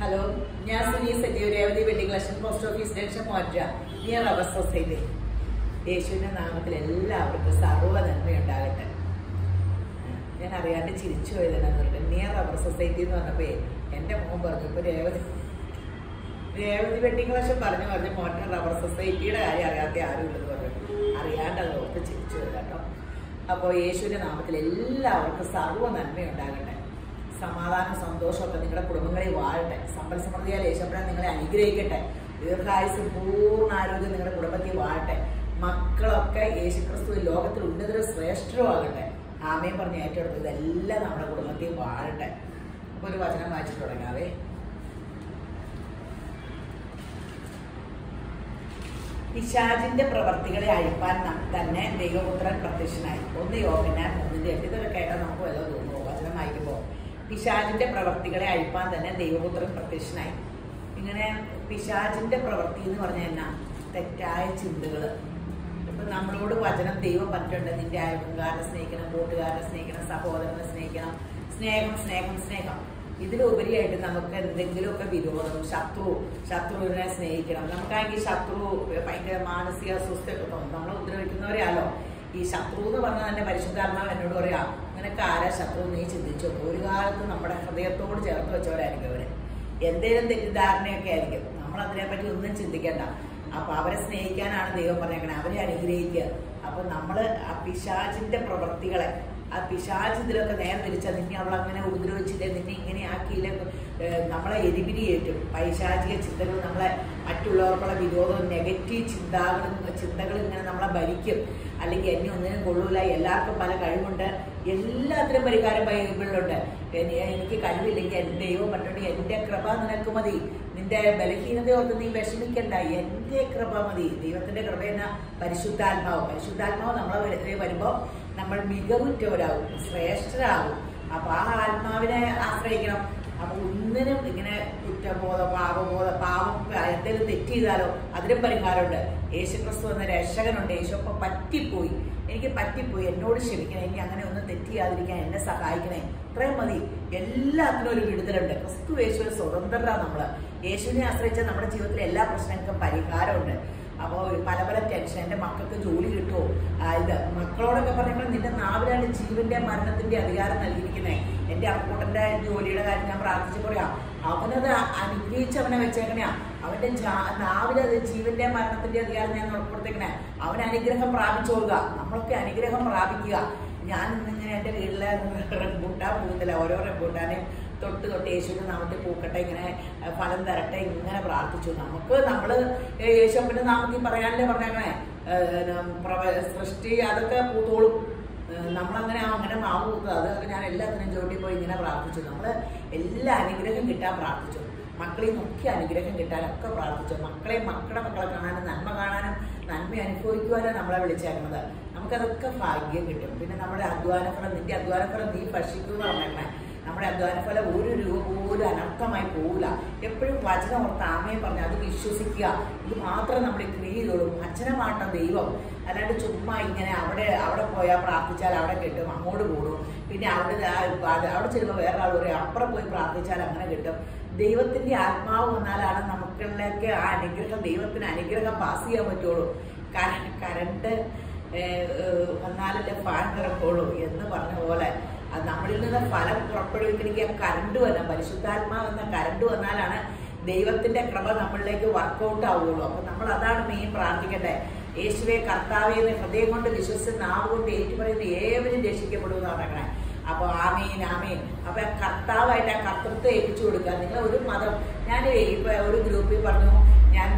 Hello ഞാൻ Suni Sajeev Revathi wedding collection post office junction മോറ്റ near അവർ society. യേശുവിന്റെ നാമത്തിൽ എല്ലാവർക്കും സർവ നന്മയുണ്ടാകട്ടെ ഞാൻ അറിയാണ്ട് ചിരിച്ചു പോയതെന്നു പറഞ്ഞിട്ട് നിയർ അവർ സൊസൈറ്റി എന്ന് പറഞ്ഞപ്പോൾ എന്റെ മോൻ പറഞ്ഞു ഇപ്പോൾ രേവതി രേവതി വെഡിങ് കളക്ഷൻ പറഞ്ഞു പറഞ്ഞു മോട്ടർ റബർ സൊസൈറ്റിയുടെ കാര്യം അറിയാത്ത ആരും ഇല്ലെന്ന് പറഞ്ഞു. അറിയാണ്ട് അത് ഓർത്ത് ചിരിച്ചു കേട്ടോ അപ്പോൾ യേശുവിന്റെ നാമത്തിൽ എല്ലാവർക്കും സർവ നന്മയുണ്ടാകട്ടെ സമാധാനം സന്തോഷമൊക്കെ നിങ്ങളുടെ കുടുംബങ്ങളിൽ വാഴട്ടെ. സമ്പൽ സമൃദ്ധിയാൽ യേശപ്പനെ നിങ്ങളെ അനുഗ്രഹിക്കട്ടെ. ദീർഘായുസ് പൂർണ ആരോഗ്യം നിങ്ങളുടെ കുടുംബത്തിൽ വാഴട്ടെ. മക്കളൊക്കെ യേശുക്രിസ്തു ലോകത്തിൽ ഉന്നതരും ശ്രേഷ്ഠരും ആകട്ടെ. ആമയും പറഞ്ഞ് ഏറ്റെടുത്തു ഇതെല്ലാം നമ്മുടെ കുടുംബത്തിൽ വാഴട്ടെ. അപ്പോൾ ഒരു വചനം വായിച്ചു തുടങ്ങാവേ. പിശാജിന്റെ പ്രവർത്തികളെ അഴിപ്പാൻ തന്നെ ദൈവപുത്രൻ പ്രത്യക്ഷനായി. ഒന്ന് യോഗിനാൽ മൂന്നിന്റെ എട്ട്. ഇതൊക്കെ കേട്ടാൽ നമുക്ക് വല്ല പിശാചിന്റെ പ്രവർത്തികളെ അഴിപ്പാൻ തന്നെ ദൈവപുത്രൻ പ്രത്യക്ഷനായി. ഇങ്ങനെ പിശാചിന്റെ പ്രവൃത്തി എന്ന് പറഞ്ഞാൽ എന്നാ? തെറ്റായ ചിന്തകൾ. ഇപ്പൊ നമ്മളോട് വചനം ദൈവം പറ്റുണ്ട്. നിന്റെ അയൽക്കാരനെ സ്നേഹിക്കണം കൂട്ടുകാരനെ സ്നേഹിക്കണം സഹോദരനെ സ്നേഹിക്കണം. സ്നേഹം സ്നേഹം സ്നേഹം. ഇതിലുപരിയായിട്ട് നമുക്ക് എന്തെങ്കിലുമൊക്കെ വിരോധം ശത്രു ശത്രുവിനെ സ്നേഹിക്കണം. നമുക്കാണെങ്കിൽ ശത്രു ഭയങ്കര മാനസിക അസ്വസ്ഥയൊക്കെ തോന്നും നമ്മളെ ഉപദ്രവിക്കുന്നവരെയാലോ ഈ ശത്രു എന്ന് പറഞ്ഞാൽ തന്നെ പരിശുദ്ധാത്മാവ് എന്നോട് പറയാ. നിനക്ക് ആരാ ശത്രു നീ ചിന്തിച്ചോ ഒരു കാലത്ത് നമ്മുടെ ഹൃദയത്തോട് ചേർത്ത് വെച്ചവരായിരിക്കും അവർ. എന്തേലും തെറ്റിദ്ധാരണയൊക്കെ ആയിരിക്കും. നമ്മൾ അതിനെപ്പറ്റി ഒന്നും ചിന്തിക്കണ്ട. അപ്പൊ അവരെ സ്നേഹിക്കാനാണ് ദൈവം പറഞ്ഞേക്കണേ. അവരെ അനുഗ്രഹിക്കുക. അപ്പൊ നമ്മൾ ആ പിശാചിന്റെ പ്രവൃത്തികളെ ആ പിശാച് ഇതിലൊക്കെ നേരെ തിരിച്ചാൽ നിന്നെ അവൾ അങ്ങനെ ഉപദ്രവിച്ചില്ലേ നിന്നെ ഇങ്ങനെ ആക്കിയില്ല നമ്മളെ എരിപിരി ഏറ്റും. പൈശാചിക ചിന്തകൾ നമ്മളെ മറ്റുള്ളവർക്കുള്ള വിരോധം നെഗറ്റീവ് ചിന്താകളും ചിന്തകളും ഇങ്ങനെ നമ്മളെ ഭരിക്കും. അല്ലെങ്കിൽ എന്നെ ഒന്നിനും കൊള്ളൂല എല്ലാവർക്കും പല കഴിവുണ്ട്. എല്ലാത്തിനും പരിഹാരം ബൈബിളിലുണ്ട് എനി- എനിക്ക് കഴിവില്ലെങ്കിൽ എന്റെയോ പറഞ്ഞിട്ട് എന്റെ കൃപ നിനക്ക് മതി. നിന്റെ ബലഹീനത ഓർത്ത് നീ വിഷമിക്കണ്ട. എന്റെ കൃപ മതി. ദൈവത്തിന്റെ കൃപ എന്ന പരിശുദ്ധാത്മാവ്. പരിശുദ്ധാത്മാവ് നമ്മളെ വരു- വരുമ്പോ നമ്മൾ മികവുറ്റവരാകും ശ്രേഷ്ഠരാകും അപ്പൊ ആ ആത്മാവിനെ ആശ്രയിക്കണം. അപ്പൊ ഒന്നിനും ഇങ്ങനെ കുറ്റബോധം പാപബോധം പാപം എന്തെങ്കിലും തെറ്റ് ചെയ്താലോ അതിനും പരിഹാരമുണ്ട്. യേശുക്രിസ്തു എന്ന രക്ഷകനുണ്ട്. യേശു അപ്പൊ പറ്റിപ്പോയി. എനിക്ക് പറ്റിപ്പോയി. എന്നോട് ക്ഷമിക്കണേ. എനിക്ക് അങ്ങനെ ഒന്നും തെറ്റ് ചെയ്യാതിരിക്കാൻ എന്നെ സഹായിക്കണേ. ഇത്രയും മതി. എല്ലാത്തിനും ഒരു വിടുതലുണ്ട്. ക്രിസ്തു യേശുവിന് സ്വതന്ത്രരാ നമ്മൾ യേശുവിനെ ആശ്രയിച്ചാൽ നമ്മുടെ ജീവിതത്തിലെ എല്ലാ പ്രശ്നങ്ങൾക്കും പരിഹാരമുണ്ട്. അപ്പോൾ പല പല ടെൻഷൻ. എന്റെ മക്കൾക്ക് ജോലി കിട്ടുമോ ഇത് മക്കളോടൊക്കെ പറഞ്ഞപ്പോൾ നിന്റെ നാവിലാണ് ജീവന്റെ മരണത്തിന്റെ അധികാരം നൽകിയിരിക്കുന്നത് എന്റെ അപ്പൂട്ടന്റെ ജോലിയുടെ കാര്യം ഞാൻ പ്രാർത്ഥിച്ചു പറയാം അവനത് അനുഗ്രഹിച്ച് അവനെ വെച്ചേക്കണയാ. അവന്റെ നാവിലെ ജീവന്റെ മരണത്തിന്റെ അധികാരം ഞാൻ ഉൾപ്പെടുത്തേക്കണേ അവൻ അനുഗ്രഹം പ്രാപിച്ചോളുക നമ്മളൊക്കെ അനുഗ്രഹം പ്രാപിക്കുക. ഞാൻ ഇന്നിങ്ങനെ എന്റെ വീട്ടിലെ റെമ്പൂട്ടാൻ പോകുന്നില്ല ഓരോ റെമ്പൂട്ടാനെയും തൊട്ട് തൊട്ട് യേശുവിന്റെ നാമത്തിൽ പൂക്കട്ടെ ഇങ്ങനെ ഫലം തരട്ടെ ഇങ്ങനെ പ്രാർത്ഥിച്ചു. നമുക്ക് നമ്മൾ യേശുവിന്റെ നാമത്തിൽ പറയാനല്ലേ പറഞ്ഞേക്കണേ? സൃഷ്ടി അതൊക്കെ പൂത്തോളും. നമ്മളങ്ങനെ അങ്ങനെ മാവ് അത് ഞാൻ എല്ലാത്തിനും ചോട്ടി പോയി ഇങ്ങനെ പ്രാർത്ഥിച്ചു. നമ്മൾ എല്ലാ അനുഗ്രഹം കിട്ടാൻ പ്രാർത്ഥിച്ചു. മക്കളെ നോക്കി അനുഗ്രഹം കിട്ടാനൊക്കെ പ്രാർത്ഥിച്ചു. മക്കളെ മക്കളുടെ മക്കളെ കാണാനും നന്മ കാണാനും നന്മ അനുഭവിക്കുവാനാണ് നമ്മളെ വിളിച്ചേക്കുന്നത്. നമുക്കതൊക്കെ ഭാഗ്യം കിട്ടും. പിന്നെ നമ്മുടെ അധ്വാനഫലം നിന്റെ അധ്വാനഫലം നീ ഭക്ഷിക്കുക പറഞ്ഞേക്കണേ. നമ്മുടെ അധ്വാനഫലം ഒരു രൂപ പോലും അനർത്ഥമായി പോവില്ല. എപ്പോഴും വചനം ഓർത്ത് ആമയും പറഞ്ഞു അത് വിശ്വസിക്കുക. ഇത് മാത്രം നമ്മൾ ക്രിയ ചെയ്തോളും. ദൈവം അല്ലാണ്ട് ചുമ്മാ ഇങ്ങനെ അവിടെ അവിടെ പോയാൽ പ്രാർത്ഥിച്ചാൽ അവിടെ കിട്ടും അങ്ങോട്ട് കൂടും. പിന്നെ അവിടെ അവിടെ ചെല്ലുമ്പോൾ വേറെ ആൾ പറയും അപ്പുറം പോയി പ്രാർത്ഥിച്ചാൽ അങ്ങനെ കിട്ടും. ദൈവത്തിന്റെ ആത്മാവ് വന്നാലാണ് നമുക്കുള്ളൊക്കെ ആ അനുഗ്രഹം ദൈവത്തിന് അനുഗ്രഹം പാസ് ചെയ്യാൻ പറ്റുള്ളൂ. കാരണം ഏഹ്, വന്നാലല്ലേ ഫാൻ കിടക്കുള്ളൂ എന്ന് പറഞ്ഞ പോലെ നമ്മളിൽ നിന്ന് ഫലം പുറപ്പെടുവിക്കണമെങ്കിൽ കരണ്ട് വരണം. പരിശുദ്ധാത്മാവ് എന്ന കരണ്ട് വന്നാലാണ് ദൈവത്തിന്റെ ക്രമം നമ്മളിലേക്ക് വർക്കൗട്ട് ആവുകയുള്ളൂ അപ്പൊ നമ്മൾ അതാണ് മെയിൻ പ്രാർത്ഥിക്കട്ടെ യേശുവെ കർത്താവെ എന്ന് ഹൃദയം കൊണ്ട് വിശ്വസിച്ച് നാവ് കൊണ്ട് ഏറ്റുപറയുന്ന ഏവരും രക്ഷിക്കപ്പെടുമെന്ന് പറഞ്ഞേ അപ്പൊ ആമീൻ ആമീൻ. അപ്പൊ ആ കർത്താവായിട്ട് ആ കർത്തൃത്വം ഏൽപ്പിച്ചു കൊടുക്കുക. നിങ്ങൾ ഒരു മതം ഞാൻ ഇപ്പൊ ഒരു ഗ്രൂപ്പിൽ പറഞ്ഞു ഞാൻ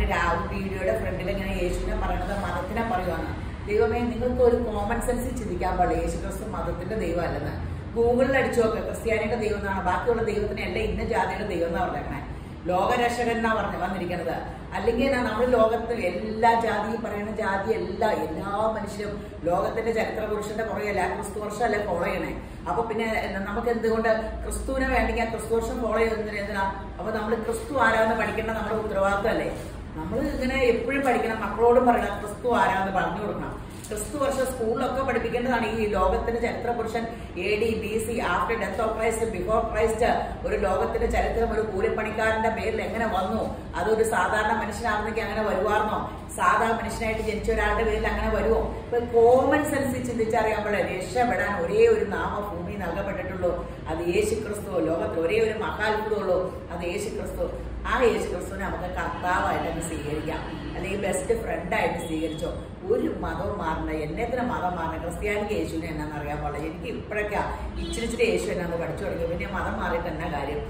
വീഡിയോയുടെ ഫ്രണ്ടിൽ ഇങ്ങനെ യേശുവിനെ പറയുന്നത് മതത്തിനെ പറയുവാണ്. ദൈവമേ നിങ്ങൾക്ക് ഒരു കോമൺ സെൻസ് ചിന്തിക്കാൻ പാടില്ല. യേശു ക്രിസ്തു മതത്തിന്റെ ദൈവമല്ലെന്ന്. ഗൂഗിളിൽ അടിച്ചു നോക്കുക ക്രിസ്ത്യാനിയുടെ ദൈവം എന്നാണ്. ബാക്കിയുള്ള ദൈവത്തിനെ അല്ല ഇന്ന ജാതിയുടെ ദൈവം എന്നാണ് പറഞ്ഞേക്കണേ. ലോകരക്ഷകൻ എന്നാ പറഞ്ഞു വന്നിരിക്കുന്നത് അല്ലെങ്കിൽ നമ്മൾ ലോകത്ത് എല്ലാ ജാതി പറയുന്ന ജാതി എല്ലാ എല്ലാ മനുഷ്യരും ലോകത്തിന്റെ ചരിത്ര പുരുഷന്റെ പുറകെയല്ല ക്രിസ്തു വർഷം അല്ലെ ഫോളോ ചെയ്യണേ? അപ്പൊ പിന്നെ നമുക്ക് എന്തുകൊണ്ട് ക്രിസ്തുവിനെ വേണ്ടെങ്കിൽ ക്രിസ്തു വർഷം ഫോളോ ചെയ്യുന്നതിന് എന്തിനാ അപ്പൊ നമ്മൾ ക്രിസ്തു ആരാന്ന് പഠിക്കേണ്ട നമ്മുടെ ഉത്തരവാദിത്വം അല്ലേ? നമ്മൾ ഇങ്ങനെ എപ്പോഴും പഠിക്കണം മക്കളോടും പറയണം ക്രിസ്തു ആരാന്ന് പറഞ്ഞു കൊടുക്കണം. ക്രിസ്തു വർഷം സ്കൂളിലൊക്കെ പഠിപ്പിക്കേണ്ടതാണ് ഈ ലോകത്തിന്റെ ചരിത്ര പുരുഷൻ A D B C after death of Christ before Christ ഒരു ലോകത്തിന്റെ ചരിത്രം ഒരു കൂലിപ്പണിക്കാരന്റെ പേരിൽ എങ്ങനെ വന്നു? അതൊരു സാധാരണ മനുഷ്യനാണെന്നെങ്കിൽ അങ്ങനെ വരുവാർന്നോ സാധാ മനുഷ്യനായിട്ട് ജനിച്ച ഒരാളുടെ പേരിൽ അങ്ങനെ വരുമോ ഇപ്പൊ കോമൺ സെൻസ് ചിന്തിച്ചറിയാമ്പോഴേ രക്ഷപ്പെടാൻ ഒരേ ഒരു നാമ ഭൂമി നൽകപ്പെട്ടിട്ടുള്ളൂ. അത് യേശു ക്രിസ്തു ലോകത്തിൽ ഒരേ ഒരു മഹാത്ഭുതമുള്ളൂ. അത് യേശു ക്രിസ്തു ആ യേശു ക്രിസ്തുവിനെ നമുക്ക് കർത്താവായിട്ട് സ്വീകരിക്കാം. അല്ലെങ്കിൽ ബെസ്റ്റ് ഫ്രണ്ടായിട്ട് സ്വീകരിച്ചോ? ഒരു മതവും മാറണ്ട. എന്നത്തിന് മതം മാറണം ക്രിസ്ത്യാനിക്ക് യേശുവിനെ എന്നാന്ന് അറിയാൻ പാടില്ല. എനിക്ക് ഇപ്പോഴൊക്കെ ഇച്ചിരി ഇച്ചിരി യേശു എന്നാന്ന് പഠിച്ചു തുടങ്ങി പിന്നെ മതം മാറിയിട്ട് എന്നാ കാര്യം?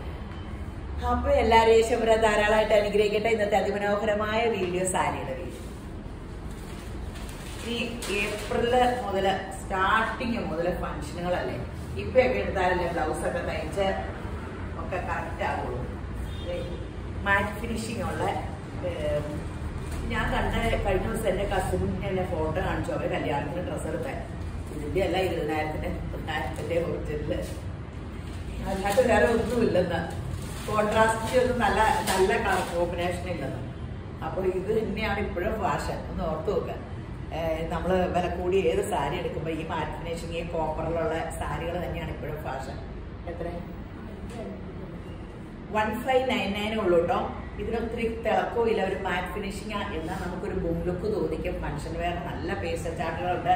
അപ്പൊ എല്ലാവരും യേശുവരെ ധാരാളമായിട്ട് അനുഗ്രഹിക്കട്ടെ. ഇന്നത്തെ അതിമനോഹരമായ വീഡിയോ സാരിയുടെ വീഡിയോ. ഈ ഏപ്രിൽ മുതൽ സ്റ്റാർട്ടിങ് മുതൽ ഫംഗ്ഷനുകളല്ലേ ഇപ്പൊക്കെ എടുത്താലല്ലേ ബ്ലൗസ് ഒക്കെ തയ്ച്ച് ഒക്കെ കറക്റ്റ് ആകുള്ളൂ മാറ്റ് ഫിനിഷിംഗ് ഉള്ള ഞാൻ കണ്ട കഴിഞ്ഞ ദിവസം എന്റെ കസിൻ എന്നെ ഫോട്ടോ കാണിച്ചു. അവർ കല്യാണത്തിന് ഡ്രസ്സ് എടുത്തേ. ഇതിന്റെ അല്ല ഇരുപതിനായിരത്തിന്റെ പതിനായിരത്തിന്റെ ഒറിജിനൽ അല്ലാത്ത വേറെ ഒന്നുമില്ലെന്ന് കോൺട്രാസ്റ്റ് ഒന്നും നല്ല നല്ല കളർ കോമ്പിനേഷൻ ഇല്ലെന്ന്. അപ്പോൾ ഇത് തന്നെയാണ് ഇപ്പോഴും ഫാഷൻ ഒന്ന് ഓർത്ത് നോക്കുക നമ്മൾ വില കൂടി ഏത് സാരി എടുക്കുമ്പോൾ ഈ മാറ്റ് ഫിനിഷിങ് ഈ കോപ്പറിലുള്ള സാരികൾ തന്നെയാണ് ഇപ്പോഴും ഫാഷൻ എത്ര വൺ ഫൈവ് നയൻ നയനേ ഉള്ളൂ കേട്ടോ ഇതിനൊത്തിരി തിളക്കവും ഇല്ല ഒരു മാറ്റ് ഫിനിഷിങ് എന്നാൽ നമുക്കൊരു ബും ലുക്ക് തോന്നിക്കും. ഫംഗ്ഷൻ വെയർ നല്ല പേസ്റ്റ് ചാർട്ടുകളുണ്ട്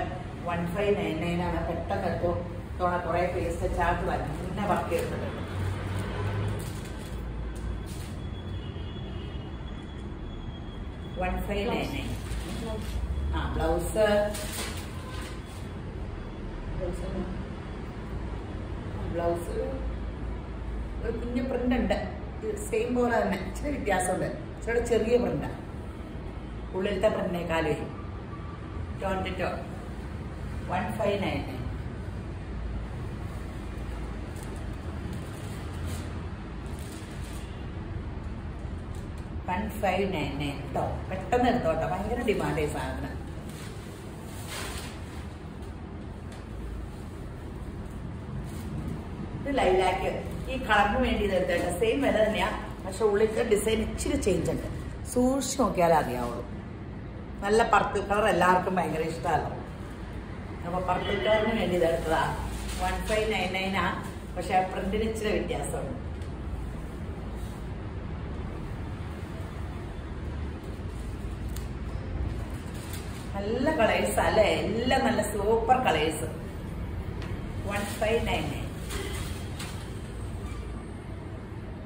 വൺ ഫൈവ് നയൻ നയൻ ആണ്. പെട്ടെന്ന് എത്തും തോണ കുറെ പേസ്റ്റ് ചാർട്ട് തന്നെ വർക്ക് ചെയ്യുന്നുണ്ട് വൺ ഫൈവ് നയൻ നയൻ ആ ബ്ലൗസ് ബ്ലൗസ് ഒരു കുഞ്ഞു പ്രിന്റ് ഉണ്ട്. സെയിം പോലെ തന്നെ. ഇച്ചിരി വ്യത്യാസമുണ്ട്. ഇച്ചിരി ചെറിയ പ്രിന്റാണ് ഉള്ളിലത്തെ പ്രിന്റിനേക്കാളും tone to one five nine nine one five nine nine കേട്ടോ പെട്ടെന്ന് എടുത്തോട്ടോ. ഭയങ്കര ഡിമാൻഡ് ഈ സാധനം. ഇത് ലൈലാക്ക് ഈ കളറിന് വേണ്ടി ഇത് എടുത്തേണ്ട സെയിം വില തന്നെയാണ് പക്ഷെ ഉള്ളിലത്തെ ഡിസൈൻ ഇച്ചിരി ചേഞ്ച് ഉണ്ട്. സൂക്ഷിച്ച് നോക്കിയാലേ അറിയാവുള്ളൂ. നല്ല പർപ്പിൾ കളർ എല്ലാവർക്കും ഭയങ്കര ഇഷ്ടമല്ലോ. അപ്പൊ പർപ്പിൾ കളറിന് വേണ്ടി ഇത് എടുത്തതാ. വൺ ഫൈവ് നയൻ പക്ഷെ ആ പ്രിന്റിന് ഇച്ചിരി വ്യത്യാസമുണ്ട്. നല്ല കളേഴ്സ് അല്ലേ? എല്ലാം നല്ല super colours one five nine nine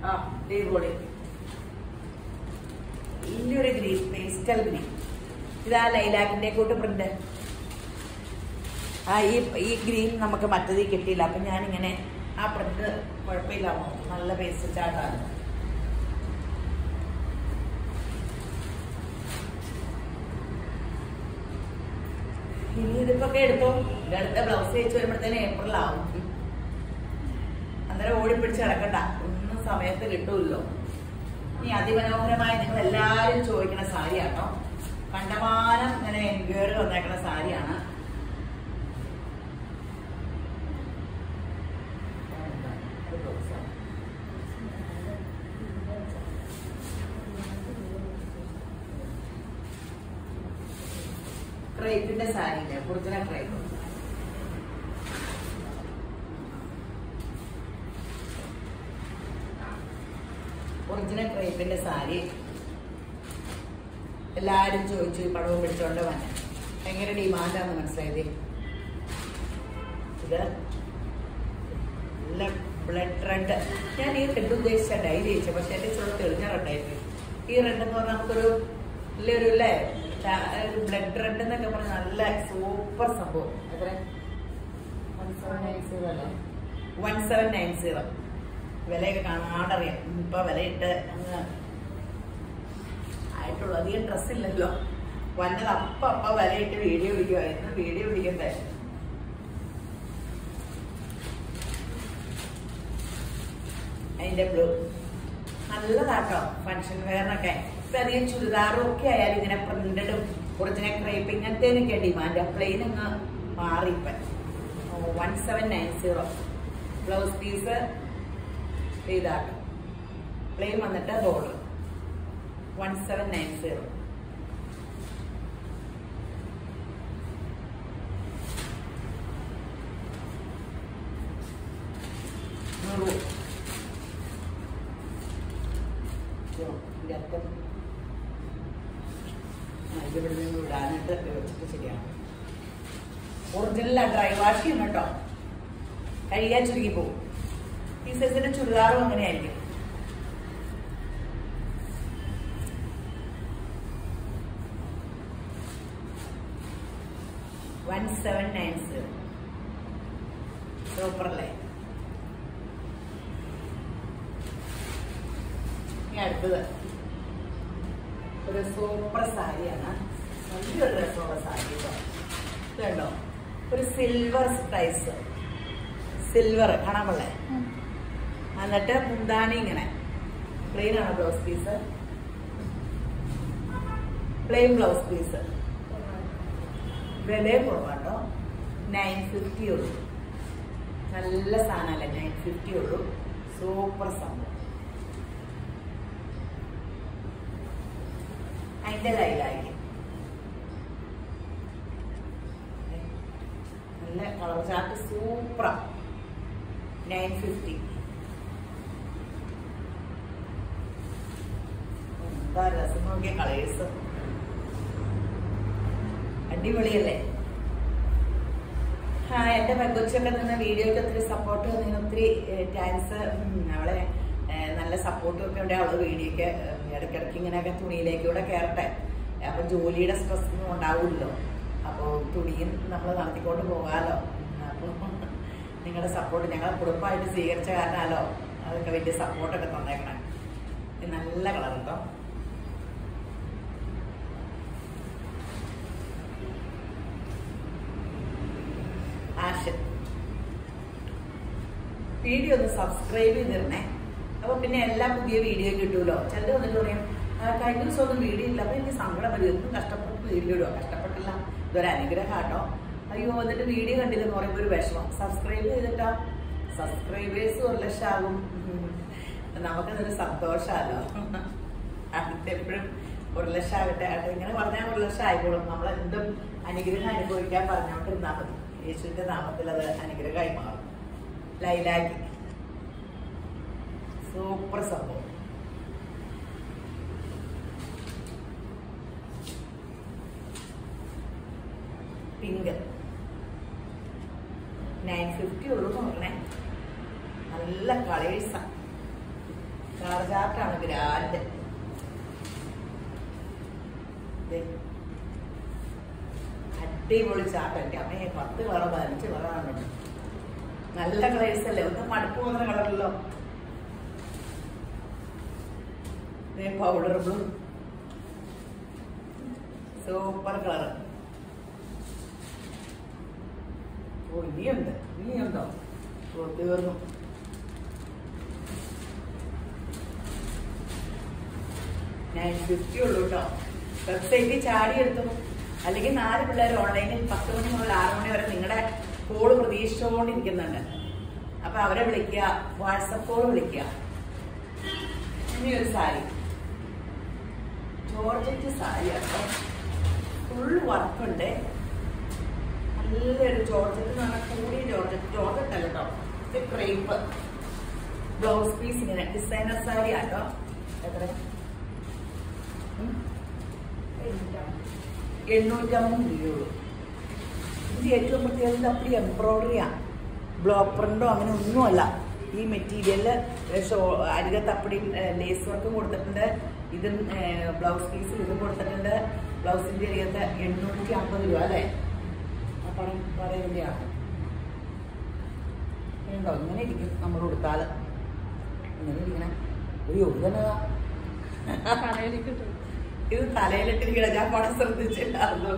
ആ അടിപൊളി വലിയൊരു ഗ്രീൻ പേസ്റ്റൽ ഗ്രീൻ. ഇതാ ലൈലാക്കിന്റെ കൂട്ട് പ്രിന്റ് ആ ഈ ഈ ഗ്രീൻ നമുക്ക് മറ്റത് കിട്ടിയില്ല. അപ്പൊ ഇങ്ങനെ ആ പ്രിന്റ് കുഴപ്പമില്ല. നല്ല പേസ്റ്റ് ചാട്ടാണ് ഇനി ഇതിപ്പൊക്കെ എടുത്തോ? അടുത്ത ബ്ലൗസ് തയ്ച്ച് വരുമ്പോഴത്തേന് ഏപ്രിൽ ആവും. അന്നേരം ഓടിപ്പിടിച്ച് കിടക്കണ്ട സമയത്ത് കിട്ടുമല്ലോ ഇനി അതിമനോഹരമായ നിങ്ങൾ എല്ലാവരും ചോദിക്കുന്ന സാരിയാട്ടോ. കണ്ടമാനം ഇങ്ങനെ എൻക്വയറി വന്നേക്കുന്ന സാരിയാണ് ക്രേപ്പിന്റെ സാരി ഇല്ലേ ഒറിജിനൽ ക്രേപ്പ് ഒറിജിനൽ ക്രേപ്പിന്റെ സാരി. എല്ലാരും ചോദിച്ചു ഈ പടവും പിടിച്ചോണ്ട് വന്നെ. ഭയങ്കര ഡിമാൻഡാന്ന് മനസ്സിലായത് ഇത് ബ്ലഡ് റെഡ് ഞാൻ ഈ റെഡ് ഉദ്ദേശിച്ച ഡൈ ചോദിച്ചത് പക്ഷെ എന്റെ ചെറു തെളിഞ്ഞ റെഡായിരുന്നു ഈ റെഡ് എന്ന് പറഞ്ഞാൽ നമുക്കൊരു വലിയൊരു അല്ലേ ബ്ലഡ് റെഡ് എന്നൊക്കെ പറഞ്ഞ നല്ല സൂപ്പർ സംഭവം. എത്ര വൺ സെവൻ നയൻ സീറോ അല്ലേ? വൺ സെവൻ നയൻ സീറോ വിലയൊക്കെ കാണാണ്ടറിയാം. ഇപ്പൊ വിലയിട്ട് അങ്ങ് ആയിട്ടുള്ളൂ. അധികം ഡ്രസ് ഇല്ലല്ലോ. വന്നത് അപ്പ അപ്പ വിലയിട്ട് വീഡിയോ പിടിക്കുമായിരുന്നു വീഡിയോ പിടിക്കണ്ടേ? അതിന്റെ ബ്ലൂ നല്ലതാട്ടോ ഫങ്ഷൻ വെയറിനൊക്കെ ഇപ്പൊ അധികം ചുരിദാറും ഒക്കെ ആയാലും ഇങ്ങനെ പ്രിന്റഡും ഒറിജിനൽ ക്രൈപ്പ് ഇങ്ങനത്തേനൊക്കെ ഡിമാൻഡ് പ്ലെയിൻ അങ്ങ് മാറി ഇപ്പൊ. One seven nine zero blouse piece ഇതാണ്. പ്ലെയിൻ വന്നിട്ട് dollar one seven nine zero ഇവിടെ ഒറിജിനൽ ഡ്രൈ വാഷ് ചെയ്യണം കേട്ടോ. കഴുകാൻ ചുരുക്കി പോകും. സൈസിന്റെ ചുരിദാറും അങ്ങനെയായിരിക്കും. വൺ സെവൻ നയൻ സീറോ സൂപ്പറല്ലേ ഇനി അടുത്തത്. ഒരു സൂപ്പർ സാരിയാണ്. സാരി ഒരു സിൽവർ സ്പൈസ് സിൽവർ കാണാൻ എന്നിട്ട് മുന്താനി ഇങ്ങനെ. പ്ലെയിൻ ആണ് blouse piece plain blouse piece വില കുറവാട്ടോ നയൻ ഫിഫ്റ്റി ഉള്ളൂ. നല്ല സാധനമല്ലേ നയൻ ഫിഫ്റ്റി ഉള്ളൂ. സൂപ്പർ സംഭവം. അതിന്റെ കയ്യിലായിരിക്കും. നല്ല കളർ. ചാർട്ട് സൂപ്പറാണ് നയൻ ഫിഫ്റ്റി എന്താ രസം? നോക്കിയ കളേഴ്സ്. അടിപൊളിയല്ലേ? ആ എന്റെ പെങ്കൊച്ചൊക്കെ നിന്ന് വീഡിയോക്ക് ഒത്തിരി സപ്പോർട്ട് തന്നെ ഒത്തിരി താങ്ക്സ് അവളെ നല്ല സപ്പോർട്ടും ഒക്കെ ഉണ്ട്. അവൾ വീഡിയോക്ക് ഇടയ്ക്കിടയ്ക്ക് ഇങ്ങനെയൊക്കെ തുണിയിലേക്കൂടെ കയറട്ടെ. അപ്പൊ ജോലിയുടെ സ്ട്രെസ് ഒന്നും ഉണ്ടാവില്ലല്ലോ. അപ്പോൾ തുണിയും നമ്മൾ നടത്തിക്കൊണ്ട് പോകാമല്ലോ അപ്പോൾ നിങ്ങളുടെ സപ്പോർട്ട് ഞങ്ങളെ കുടുംബമായിട്ട് സ്വീകരിച്ച കാരണമല്ലോ അതൊക്കെ വലിയ സപ്പോർട്ടൊക്കെ തന്നേക്കണേ. നല്ല കളർ കേട്ടോ വീഡിയോ ഒന്ന് സബ്സ്ക്രൈബ് ചെയ്തിരുന്നേ. അപ്പൊ പിന്നെ എല്ലാ പുതിയ വീഡിയോ കിട്ടുമല്ലോ ചിലർ വന്നിട്ട് പറയും "ആ, കഴിഞ്ഞ ദിവസം ഒന്നും വീഡിയോ ഇല്ല അപ്പൊ എനിക്ക് സങ്കടം വരും. എന്തും കഷ്ടപ്പെട്ട് വീഡിയോ ഇടുക കഷ്ടപ്പെട്ടില്ല. ഇതൊരു അനുഗ്രഹം കേട്ടോ അയ്യോ വന്നിട്ട് വീഡിയോ കണ്ടില്ലെന്ന് പറയുമ്പോൾ ഒരു വിഷമം. സബ്സ്ക്രൈബ് ചെയ്തിട്ടാ. സബ്സ്ക്രൈബേഴ്സ് ഒരു ലക്ഷം ആകും ഉം. നമുക്കതൊരു സന്തോഷമല്ലോ അതിന്റെ എപ്പോഴും ഒരു ലക്ഷം ആകട്ടെ. ആകട്ടെ ഇങ്ങനെ പറഞ്ഞാൽ ഒരു ലക്ഷം ആയിക്കോളും. നമ്മൾ എന്തും അനുഗ്രഹം അനുഭവിക്കാൻ പറഞ്ഞുകൊണ്ടിരുന്നാൽ മതി. യേശുവിന്റെ നാമത്തിൽ അത് അനുഗ്രഹമായി മാറും. ലൈലാക്കി. സൂപ്പർ സംഭവം പിങ്ക് നയൻ ഫിഫ്റ്റി ഉള്ളൂ നോക്കണേ നല്ല കളേഴ്സാ കളർ ചാർട്ടാണ് ഗ്രാൻഡ് അടിപൊളി ചാർട്ട് എന്റെ അമ്മയെ പത്ത് കളർ പതിനഞ്ച് കളറാണ് നല്ല കളേഴ്സ് അല്ലേ? ഒന്ന് മടുപ്പ് പോകുന്ന കളറല്ലോ. പൗഡർ ബ്ലൂ സൂപ്പർ കളർ ഓ ഇനിയുണ്ട്. ഇനിയുണ്ടോ? ഓ തീർന്നു. ഞാൻ ഫിഫ്റ്റി ഉള്ളൂ കേട്ടോ വെബ്സൈറ്റിൽ ചാടി എടുത്തു അല്ലെങ്കിൽ നാല് പിള്ളേർ ഓൺലൈനിൽ പത്ത് മണി മുതൽ ആറ് മണി വരെ നിങ്ങളുടെ കോൾ പ്രതീക്ഷിച്ചുകൊണ്ടിരിക്കുന്നുണ്ട് അപ്പൊ അവരെ വിളിക്കുക വാട്സപ്പ് കോൾ വിളിക്കുക. ഇനി ഒരു സാരി. ജോർജറ്റ് സാരി അപ്പൊ ഫുൾ വർക്ക് ഉണ്ട്. നല്ലൊരു ജോർജറ്റ് എന്ന് പറഞ്ഞാൽ കൂടിയ ജോർജറ്റ്. ജോർജറ്റ് അല്ല കേട്ടോ ക്രേപ്പ്. ബ്ലൗസ് പീസ് ഇങ്ങനെ. ഡിസൈനർ സാരി ആട്ടോ. എത്ര? എണ്ണൂറ്റമ്പത് രൂപയുള്ളൂ ഇത് ഏറ്റവും പ്രത്യേകത അപ്പടി എംബ്രോയ്ഡറിയാണ് ബ്ലോക്ക് പ്രിന്റോ അങ്ങനെ ഒന്നുമല്ല. ഈ മെറ്റീരിയലിൽ ഷോ അരികത്ത് അപ്പടി ലേസ് വർക്കും കൊടുത്തിട്ടുണ്ട്. ഇതും ബ്ലൗസ് പീസ് ഇതും കൊടുത്തിട്ടുണ്ട്. ബ്ലൗസിന്റെ അരികത്ത് എണ്ണൂറ്റി അമ്പത് രൂപ അല്ലേ? ആ പണം പറയുന്നതാണ് ഉണ്ടോ ഇങ്ങനെ ഇരിക്കും നമ്മൾ കൊടുത്താൽ ഇങ്ങനെ ഇരിക്കണേ. ഒരു ഇതെന്നതാ ഇത് തലയിലിട്ട് ഞാൻ പണം ശ്രദ്ധിച്ചില്ലായിരുന്നു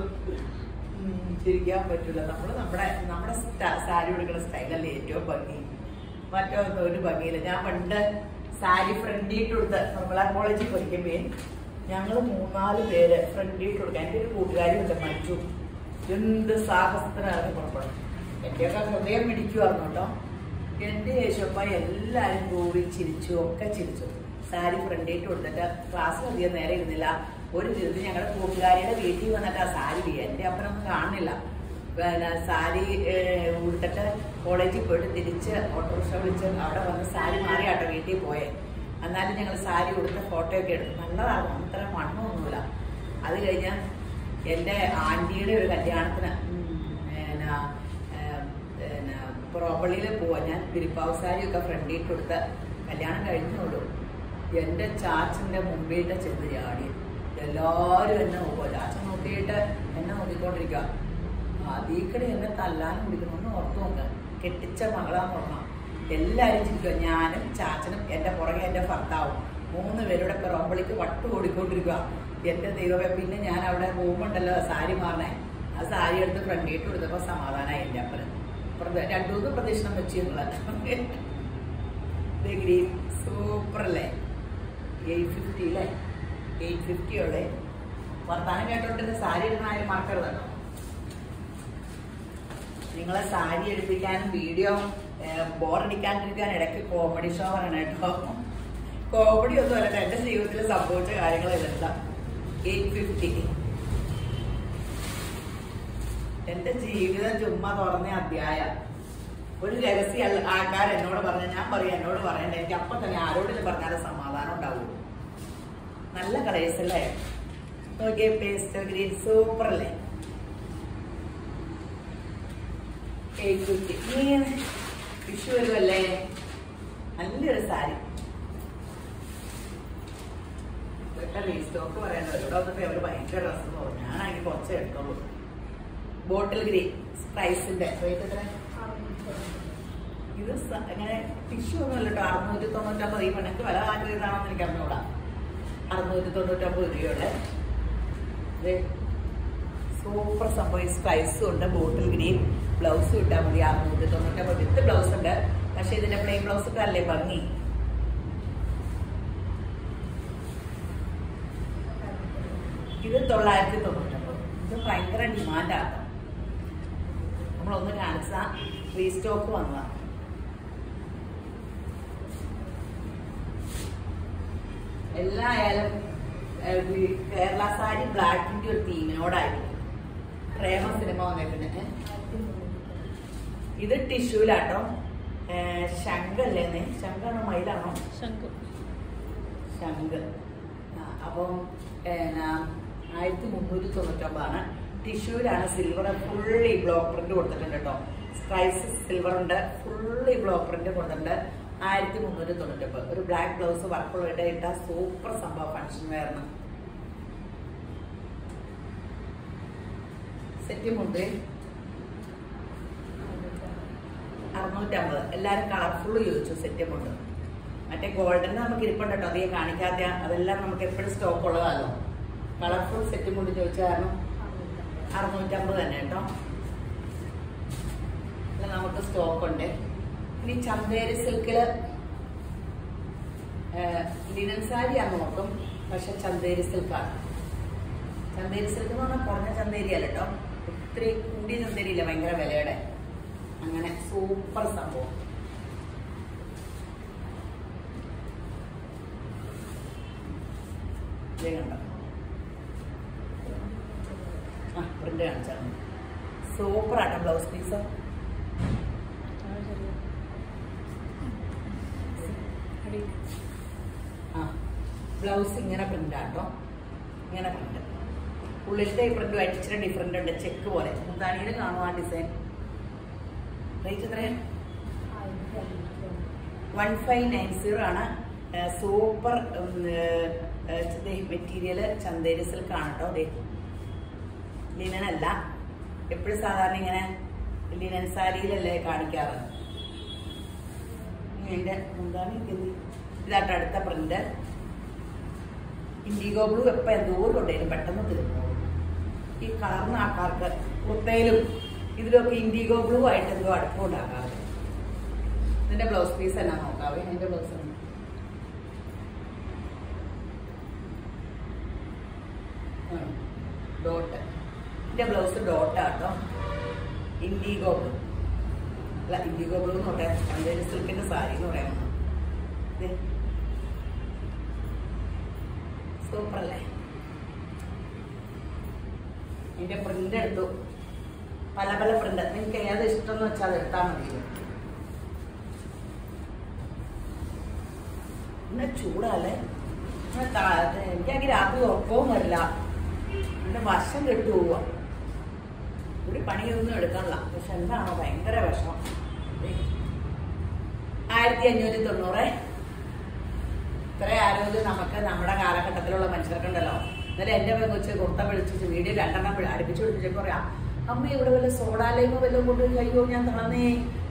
ചിരിക്കാൻ പറ്റില്ല നമ്മൾ നമ്മുടെ നമ്മുടെ സാരി ഉടുക്കുന്ന സ്റ്റൈലല്ലേ ഏറ്റവും ഭംഗി? മറ്റൊന്നും ഒരു ഭംഗിയില്ല. ഞാൻ പണ്ട് സാരി ഫ്രണ്ടിട്ട് കൊടുത്ത് നമ്മളാ കോളേജിൽ പഠിക്കുമ്പേ ഞങ്ങൾ മൂന്നാൽ പേര് ഫ്രണ്ടിട്ട് കൊടുക്കാൻ എന്റെ ഒരു കൂട്ടുകാരി ഉണ്ട് മരിച്ചു എന്ത് സാഹസത്തിനായിരുന്നു പുറപ്പെടും എന്റെയൊക്കെ ഹൃദയം പിടിക്കുമായിരുന്നു കേട്ടോ. എന്റെ യേശപ്പ എല്ലാവരും കൂടി ചിരിച്ചു ഒക്കെ ചിരിച്ചു. സാരി ഫ്രണ്ടിട്ട് കൊടുത്തിട്ട് ക്ലാസ്സിൽ അധികം നേരെ ഇരുന്നില്ല. ഒരു ദിവസം ഞങ്ങളുടെ കൂട്ടുകാരിയുടെ വീട്ടിൽ വന്നിട്ട് ആ സാരി എന്റെ അപ്പനൊന്നും കാണുന്നില്ല. പിന്നെ സാരി ഉടുത്തിട്ട് കോളേജിൽ പോയിട്ട് തിരിച്ച് ഓട്ടോറിക്ഷ വിളിച്ച് അവിടെ വന്ന് സാരി മാറി ആട്ടോ വീട്ടിൽ പോയേ. എന്നാലും ഞങ്ങൾ സാരി ഉടുത്ത ഫോട്ടോ ഒക്കെ എടുത്തു നല്ലതാണ്. അത്ര മണ്ണൊന്നുമില്ല. അത് കഴിഞ്ഞാൽ എന്റെ ആന്റിയുടെ ഒരു കല്യാണത്തിന് പിന്നെ പിന്നെ പ്രോപ്പർളിയിൽ പോവാൻ ഞാൻ പിരിപ്പാവ് സാരിയൊക്കെ ഫ്രണ്ടിൽ കൊടുത്ത് കല്യാണം കഴിഞ്ഞോളൂ എന്റെ ചാച്ചന്റെ മുമ്പിലിട്ട് ചെന്ന് ചാടി. എല്ലാവരും എന്നെ നോക്കുമല്ലോ അച്ഛൻ നോക്കിയിട്ട് എന്നെ നോക്കിക്കൊണ്ടിരിക്കുക. അതീക്കടെ എന്നെ തല്ലാനും കുടിക്കണമെന്ന് ഓർത്തു നോക്കുക കെട്ടിച്ച മകളാന്ന് പറഞ്ഞാൽ എല്ലാവരും ചിരിക്കുക. ഞാനും ചാച്ചനും എന്റെ പുറകെ എന്റെ ഭർത്താവും മൂന്ന് പേരുടെ പിറമ്പളിക്ക് വട്ട് ഓടിക്കൊണ്ടിരിക്കുക. എന്റെ ദൈവമേ പിന്നെ ഞാൻ അവിടെ റൂമുണ്ടല്ലോ സാരി മാറണേ. ആ സാരി എടുത്ത് ഫ്രണ്ടിട്ട് കൊടുത്തപ്പോൾ സമാധാനമായി എന്റെ അപ്പുറം രണ്ടുമൂന്ന് രണ്ടു മൂന്ന് പ്രദക്ഷിണം വെച്ചിരുന്നില്ല ഡിഗ്രി സൂപ്പർ അല്ലേ എയ്റ്റ് ഫിഫ്റ്റി അല്ലേ എയ്റ്റ് ഫിഫ്റ്റി ഉള്ളേ വർത്താനം കേട്ടോണ്ടിരുന്ന സാരി ഇടുന്ന ആരും മറക്കരുത് നിങ്ങളെ സാരി എടുപ്പിക്കാനും വീഡിയോ ബോറടിക്കാണ്ടിരിക്കാൻ ഇടയ്ക്ക് കോമഡി ഷോ പറയണം കേട്ടോ. കോമഡി ഒന്നും അല്ല എന്റെ ജീവിതത്തിൽ സംഭവിച്ച കാര്യങ്ങൾ ഇതെല്ലാം എയ്റ്റ് ഫിഫ്റ്റി എന്റെ ജീവിതം ചുമ്മാ തുറന്ന അധ്യായ. ഒരു രഹസ്യ ആൾക്കാർ എന്നോട് പറഞ്ഞ ഞാൻ പറയും എന്നോട് പറയണ്ട. എനിക്ക് അപ്പൊ തന്നെ ആരോടെങ്കിലും പറഞ്ഞാലും സമാധാനം ഉണ്ടാവുള്ളൂ. നല്ല കളേഴ്സ് അല്ലേ നോക്കിയേ പേസ്റ്റ് ഗ്രീൻ സൂപ്പർ അല്ലേ വിഷു വരുമല്ലേ നല്ലൊരു സാരി. കുറച്ച് ബോട്ടിൽ ഗ്രീൻ പ്രൈസിന്റെ ഇത് അങ്ങനെ ടിഷ്യൂ ഒന്നും അല്ലട്ടോ അറുന്നൂറ്റി തൊണ്ണൂറ്റമ്പത്. ഈ പെണ്ണക്ക് വില മാറ്റിയതാണെന്ന് എനിക്ക് അറിഞ്ഞൂടാ അറുന്നൂറ്റി തൊണ്ണൂറ്റമ്പത് രൂപയുടെ സൂപ്പർ സംഭവം. ഈ സ്പൈസും ഉണ്ട് ബോട്ടിൽ ഗ്രീൻ ബ്ലൗസും ഇട്ടാൽ മതി. അറുന്നൂറ്റി തൊണ്ണൂറ്റമ്പത് വിത്ത് ബ്ലൗസ് ഉണ്ട്. പക്ഷെ ഇതിന്റെ പ്ലെയിൻ ബ്ലൗസ് ഒക്കെ അല്ലേ ഭംഗി? ഇത് തൊള്ളായിരത്തി തൊണ്ണൂറ്റമ്പത് ഇത് ഭയങ്കര ഡിമാൻഡാണ് നമ്മളൊന്ന് കാണിച്ചാൽ റീസ്റ്റോക്ക് വന്നതാ. എല്ലാ ആയാലും ഏഹ്, ഈ കേരള സാരി ബ്ലാക്കിന്റെ ഒരു തീമിനോടായിരുന്നു പ്രേമ സിനിമ വന്നിട്ടുണ്ട്. ഇത് ടിഷ്യൂലാട്ടോ. ശങ്കല്ലേ ശങ്കാണോ മയിലാണോ ശംഖു. ശംഖ്. ആ, അപ്പം ആയിരത്തി മുന്നൂറ്റി തൊണ്ണൂറ്റൊമ്പതാണ്. ടിഷ്യൂലാണ് സിൽവർ ഫുള്ളി ബ്ലോക്ക് പ്രിന്റ് കൊടുത്തിട്ടുണ്ട് കേട്ടോ. സ്ട്രൈസ് സിൽവർ ഉണ്ട്. ഫുള്ളി ബ്ലോക്ക് പ്രിന്റ് കൊടുത്തിട്ടുണ്ട്. ആയിരത്തി മുന്നൂറ്റി തൊണ്ണൂറ്റൊമ്പത് ഒരു ബ്ലാക്ക് ബ്ലൗസ് വർക്കുള്ള ഇട്ട സൂപ്പർ സംഭവം ഫംഗ്ഷൻ വെയറിന് സെറ്റ് മുണ്ട് അറുന്നൂറ്റമ്പത് എല്ലാരും കളർഫുൾ ചോദിച്ചു സെറ്റ് മുണ്ട് മറ്റേ ഗോൾഡൻ നമുക്ക് ഇരിപ്പുണ്ട്? കേട്ടോ അധികം കാണിക്കാത്ത അതെല്ലാം നമുക്ക് എപ്പോഴും സ്റ്റോക്ക് ഉള്ളതാണോ? കളർഫുൾ സെറ്റ് മുണ്ട് ചോദിച്ച കാരണം അറുന്നൂറ്റമ്പത് തന്നെ കേട്ടോ. നമുക്ക് സ്റ്റോക്ക് ഉണ്ട്. ഇനി ചന്തേരി സിൽക്കിൽ ലിനൻ സാരിയാണ് നോക്കും. പക്ഷെ ചന്തേരി സിൽക്കാണ്. ചന്തേരി സിൽക്ക് എന്ന് പറഞ്ഞാൽ കുറഞ്ഞ ചന്തേരി അല്ല കേട്ടോ. ഒത്തിരി കൂടിയ ചന്തേരി ഇല്ല ഭയങ്കര വിലയുടെ. അങ്ങനെ സൂപ്പർ സംഭവം. കണ്ടോ? ആ ആട്ടോ ബ്ലൗസ് പീസ്. ആ ബ്ലൗസ് ഇങ്ങനെ പ്രിന്റ് ആട്ടോ ഇങ്ങനെ പ്രിന്റ് ഉള്ളിലത്തെ ഈ പ്രിന്റുമായിട്ട് ഇച്ചിരി ഡിഫറെന്റ് ഉണ്ട്. ചെക്ക് പോലെ. മുന്താണിയിൽ കാണും ആ design one five nine zero ആണ്. സൂപ്പർ മെറ്റീരിയൽ ചന്തേരി സിൽക്കാണ് കേട്ടോ ദേ ലിനൻ അല്ല. എപ്പോഴും സാധാരണ ഇങ്ങനെ ലിനൻ സാരിയിലല്ലേ കാണിക്കാറ്. ഇതിന്റെ എന്താണ് അടുത്ത പ്രിന്റ് ഇൻഡിഗോ ബ്ലൂ എപ്പോൾ എന്തോരം ഉണ്ടായിരുന്നു പെട്ടെന്ന് തീർന്നു ഈ കളർന്ന ആൾക്കാർക്ക് കുർത്തയിലും ഇതിലൊക്കെ ഇൻഡിഗോ ബ്ലൂ ആയിട്ട് എന്തോ അടുപ്പം ഉണ്ടാക്കാറ് ഇതിന്റെ ബ്ലൗസ് പീസ് എന്നാ നോക്കാവേ? എന്റെ ബ്ലൗസ് ഡോട്ട് എന്റെ ബ്ലൗസ് ഡോട്ടാട്ടോ ഇൻഡിഗോ ബ്ലൂ അല്ല ഇൻഡിഗോ ബ്ലൂ എന്ന് പറയാം. ചന്തേരി സിൽക്കിന്റെ സാരി എന്ന് പറയാം. സൂപ്പർ അല്ലേ ഇതിന്റെ പ്രിന്റ് എടുത്തു. പല പല പ്രിന്റ് നിങ്ങൾക്ക് ഏത് ഇഷ്ടം എന്ന് വെച്ചാൽ എടുത്താൽ മതി. പിന്നെ ചൂടാല്ലേ? എനിക്കാണെങ്കിൽ രാത്രി ഉറക്കവും വരില്ല. എന്റെ വശം കെട്ടു പോവുക ഒരു പണിയൊന്നും എടുക്കണില്ല പക്ഷെ എന്താണോ ഭയങ്കര വിഷമം. ആയിരത്തി അഞ്ഞൂറ്റി തൊണ്ണൂറ് ഇത്ര ആരോഗ്യം നമുക്ക് നമ്മുടെ കാലഘട്ടത്തിലുള്ള മനുഷ്യർക്കുണ്ടല്ലോ. എന്നാലും എന്റെ കൊച്ച് കുർത്ത വിളിച്ചു വീഡിയോ രണ്ടെണ്ണം അടുപ്പിച്ചു വിളിച്ചപ്പോ പറയാം അമ്മ ഇവിടെ വല്ല സോഡാലയും വല്ലതും കൊണ്ട് കഴിയോ? ഞാൻ തളർന്നേ